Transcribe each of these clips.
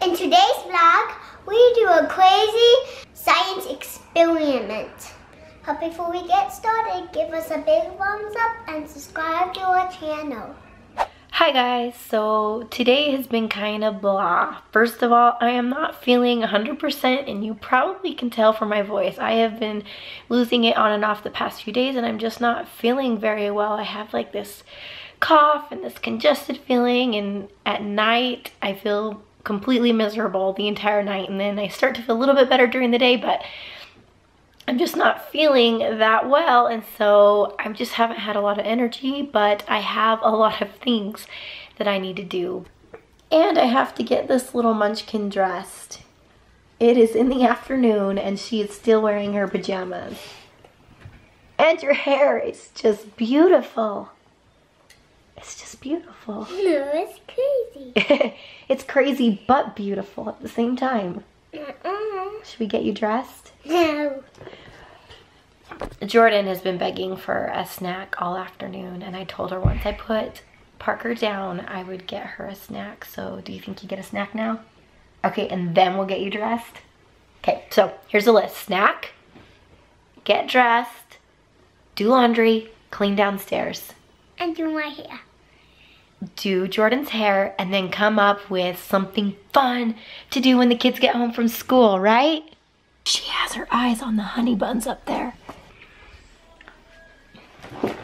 In today's vlog, we do a crazy science experiment. But before we get started, give us a big thumbs up and subscribe to our channel. Hi guys, so today has been kind of blah. First of all, I am not feeling 100% and you probably can tell from my voice. I have been losing it on and off the past few days and I'm just not feeling very well. I have like this cough and this congested feeling and at night I feel completely miserable the entire night and then I start to feel a little bit better during the day but I'm just not feeling that well and so I just haven't had a lot of energy but I have a lot of things that I need to do. And I have to get this little munchkin dressed. It is in the afternoon and she is still wearing her pajamas. And your hair is just beautiful. Beautiful. No, it's crazy. it's crazy but beautiful at the same time. Should we get you dressed? No. Jordyn has been begging for a snack all afternoon and I told her once I put Parker down, I would get her a snack. So do you think you get a snack now? Okay, and then we'll get you dressed? Okay, so here's a list. Snack, get dressed, do laundry, clean downstairs. And do my hair. Do Jordyn's hair and then come up with something fun to do when the kids get home from school, right? She has her eyes on the honey buns up there.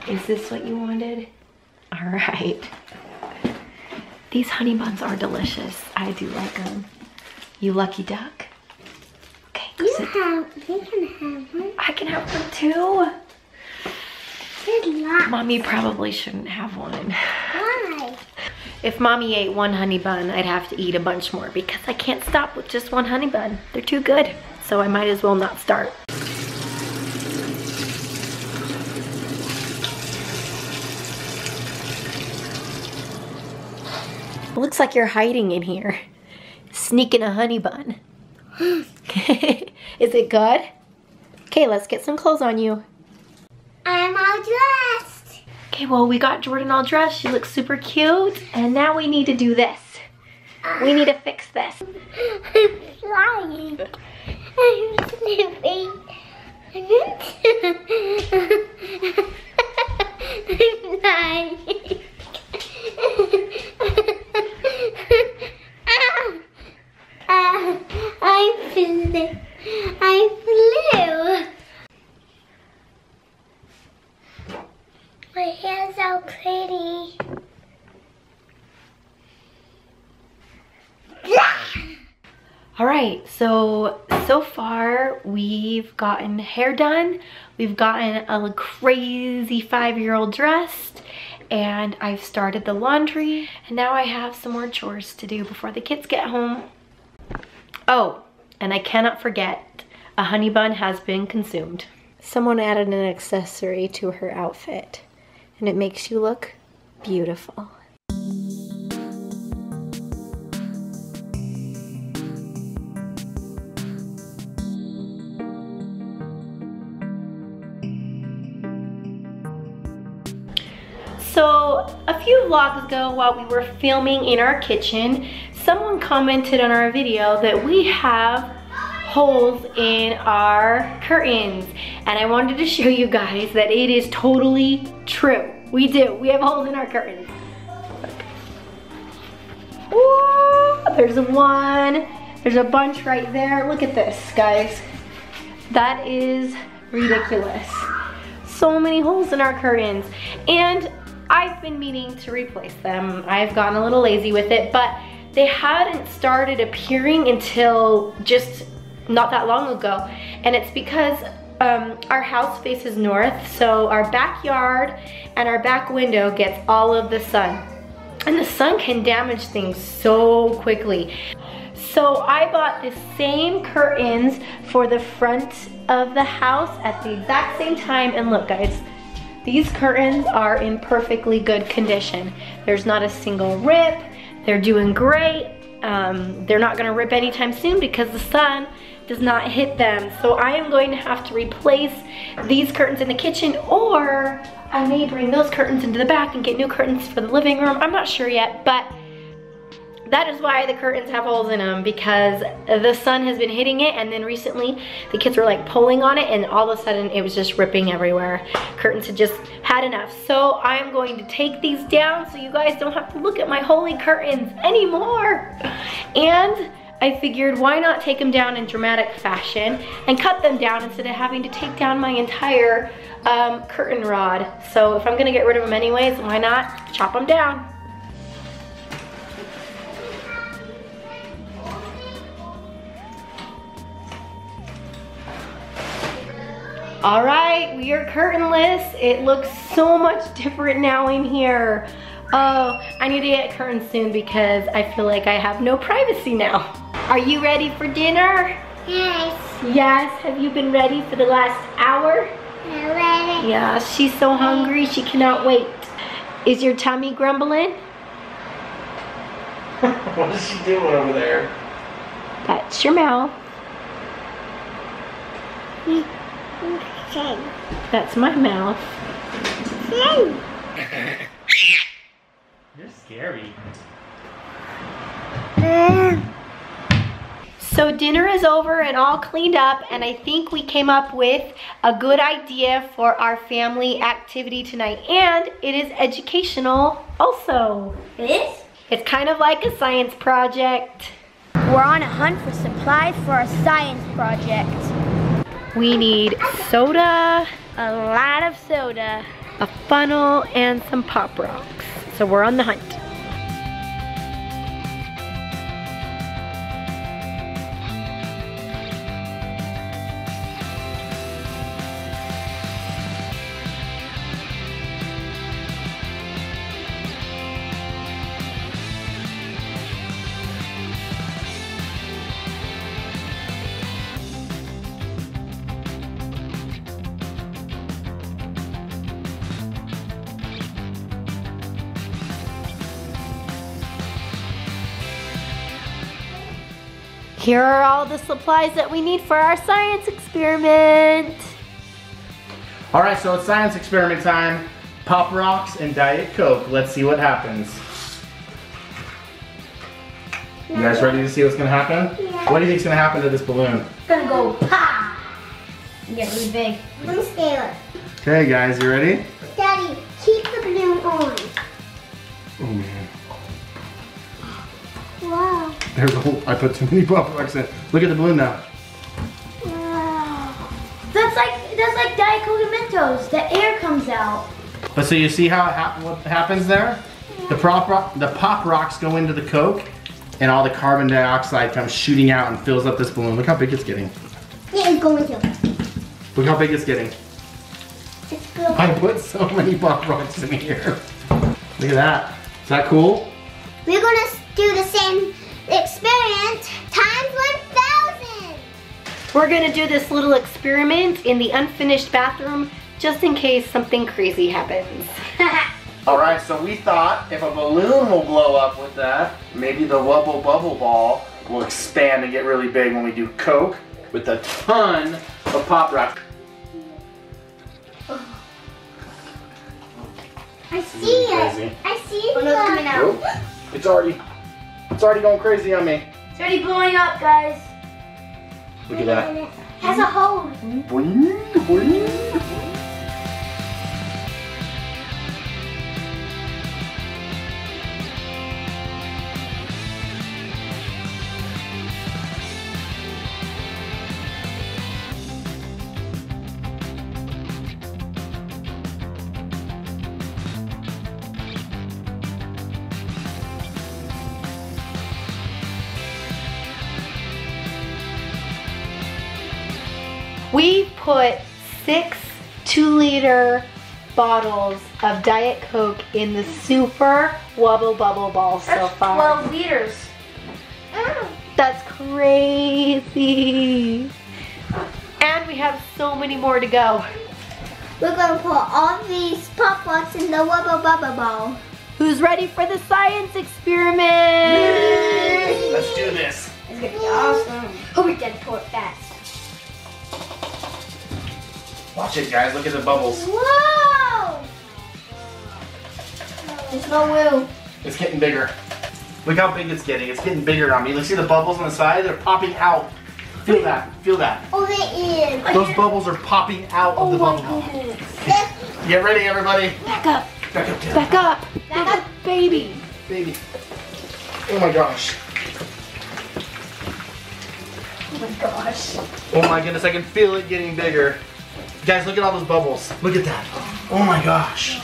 Is this what you wanted? All right. These honey buns are delicious. I do like them. You lucky duck. Okay, go You sit. have, you can have one. I can have one too. Good luck. Mommy probably shouldn't have one. If mommy ate one honey bun, I'd have to eat a bunch more because I can't stop with just one honey bun. They're too good. So I might as well not start. Looks like you're hiding in here. Sneaking a honey bun. Is it good? Okay, let's get some clothes on you. I'm all dressed. Okay, well, we got Jordyn all dressed. She looks super cute. And now we need to do this. We need to fix this. I'm flying. I'm slipping. I'm flying. Ah, ah, I flew. I flew. My hair's so pretty. All right, so, so far we've gotten hair done. We've gotten a crazy five-year-old dressed and I've started the laundry and now I have some more chores to do before the kids get home. Oh, and I cannot forget, a honey bun has been consumed. Someone added an accessory to her outfit and it makes you look beautiful. So a few vlogs ago while we were filming in our kitchen, someone commented on our video that we have holes in our curtains. And I wanted to show you guys that it is totally true. We do, we have holes in our curtains. There's one, there's a bunch right there. Look at this, guys. That is ridiculous. So many holes in our curtains. And I've been meaning to replace them. I've gotten a little lazy with it, but they hadn't started appearing until just not that long ago. And it's because um, our house faces north, so our backyard and our back window gets all of the sun. And the sun can damage things so quickly. So I bought the same curtains for the front of the house at the exact same time. And look guys, these curtains are in perfectly good condition. There's not a single rip. They're doing great. Um, they're not gonna rip anytime soon because the sun does not hit them. So I am going to have to replace these curtains in the kitchen or I may bring those curtains into the back and get new curtains for the living room. I'm not sure yet, but that is why the curtains have holes in them because the sun has been hitting it and then recently the kids were like pulling on it and all of a sudden it was just ripping everywhere. Curtains had just had enough. So I'm going to take these down so you guys don't have to look at my holy curtains anymore. And I figured why not take them down in dramatic fashion and cut them down instead of having to take down my entire um, curtain rod. So if I'm gonna get rid of them anyways, why not chop them down? All right, we are curtainless. It looks so much different now in here. Oh, I need to get curtains soon because I feel like I have no privacy now. Are you ready for dinner? Yes. Yes, have you been ready for the last hour? I'm ready. Yeah, she's so hungry, she cannot wait. Is your tummy grumbling? what is she doing over there? That's your mouth. Mm. Ten. That's my mouth. Ten. You're scary. So dinner is over and all cleaned up and I think we came up with a good idea for our family activity tonight and it is educational also. It is? It's kind of like a science project. We're on a hunt for supplies for a science project. We need soda, A lot of soda. a funnel, and some pop rocks. So we're on the hunt. Here are all the supplies that we need for our science experiment. All right, so it's science experiment time. Pop rocks and Diet Coke. Let's see what happens. You guys ready to see what's gonna happen? Yeah. What do you think's gonna happen to this balloon? It's gonna go pop. Get really big. I'm scared. Okay, guys, you ready? Daddy, keep the balloon on. Oh man, Wow. There's a whole. I put too many pop rocks in. Look at the balloon now. Wow. That's like that's like Diet Coke and Mentos. The air comes out. But so you see how it hap- what happens there? The pop rock, the pop rocks go into the Coke, and all the carbon dioxide comes shooting out and fills up this balloon. Look how big it's getting. Yeah, it's going to. Look how big it's getting. It's. I put so many pop rocks in here. Look at that. Is that cool? We're gonna do the same experiment times 1,000. We're gonna do this little experiment in the unfinished bathroom just in case something crazy happens. All right, so we thought if a balloon will blow up with that, maybe the Wubble Bubble Ball will expand and get really big when we do Coke with a ton of pop rock. I see Crazy. it. I see it. Oh, no, it's coming out. Oh, it's already, it's already going crazy on me. It's already blowing up, guys. Look at that. Has a hole. Boing, boing. Put six two liter bottles of Diet Coke in the super Wubble Bubble Ball so far. 12 liters. Mm. That's crazy. And we have so many more to go. We're gonna put all these pop rocks in the wubble bubble ball. Who's ready for the science experiment? Let's do this. It's gonna be awesome. Oh, Hurry, Watch it, guys. Look at the bubbles. Whoa! There's no will. It's getting bigger. Look how big it's getting. It's getting bigger on me. Look, see the bubbles on the side? They're popping out. Feel that. Feel that. Oh, it is. Those bubbles are popping out of the oh, bubble ball. Get ready, everybody. Back up. Back up, Taylor. Back up. Back up. baby. Baby. Oh my gosh. Oh my gosh. Oh my goodness, I can feel it getting bigger. Guys, look at all those bubbles. Look at that. Oh my gosh.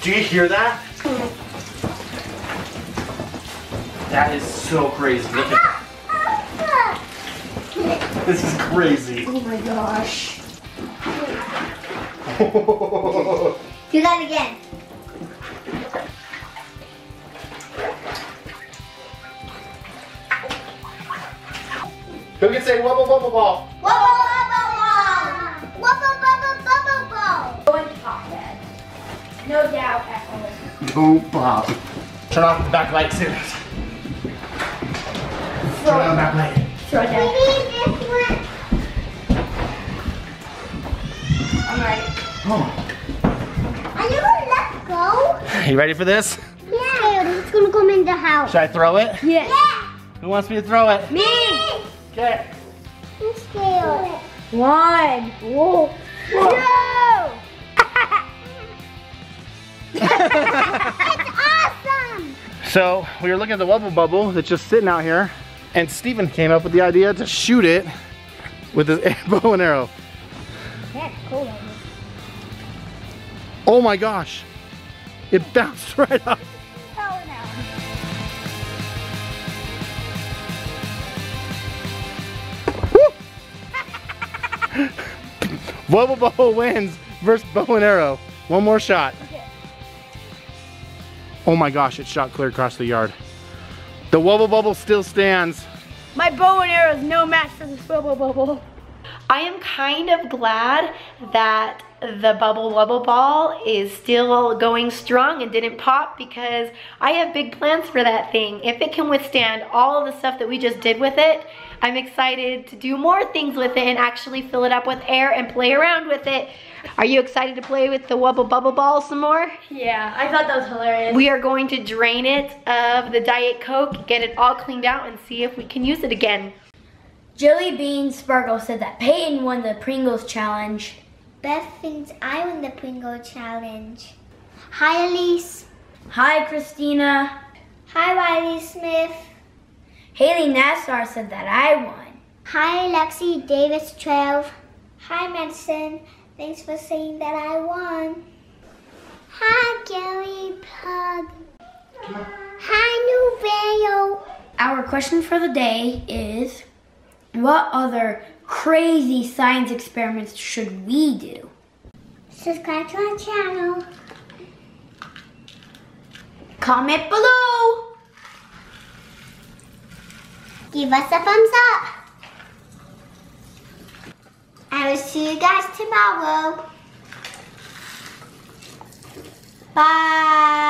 Do you hear that? That is so crazy. Look at this is crazy. Oh my gosh. Do that again. Who can say wubble bubble ball? Wubble No doubt at home. Don't pop. Turn off the back light soon. Turn on the back light. Throw it We down. need this one. I'm. Oh. Are you gonna let go? You ready for this? Yeah. It's gonna come in the house. Should I throw it? Yes. Yeah. Who wants me to throw it? Me. Okay. I'm scared. One. Whoa. No! it's awesome! So we were looking at the Wubble Bubble that's just sitting out here, and Stephen came up with the idea to shoot it with his bow and arrow. That's cool. Oh my gosh. It bounced right up. No. Wubble Bubble wins versus bow and arrow. One more shot. Oh my gosh, it shot clear across the yard. The Wubble Bubble still stands. My bow and arrow is no match for this bubble bubble. I am kind of glad that the bubble wubble ball is still going strong and didn't pop because I have big plans for that thing. If it can withstand all of the stuff that we just did with it, I'm excited to do more things with it and actually fill it up with air and play around with it. Are you excited to play with the wubble bubble ball some more? Yeah, I thought that was hilarious. We are going to drain it of the Diet Coke, get it all cleaned out and see if we can use it again. Jelly Bean Sparkle said that Payton won the Pringles challenge. Beth thinks I won the Pringle challenge. Hi Elise. Hi, Christina. Hi Riley Smith. Haley Nassar said that I won. Hi Lexi Davis 12. Hi Madison. Thanks for saying that I won. Hi Gary Pug. Hi Nuveyo. Our question for the day is what other crazy science experiments should we do? Subscribe to our channel. Comment below. Give us a thumbs up. I will see you guys tomorrow. Bye.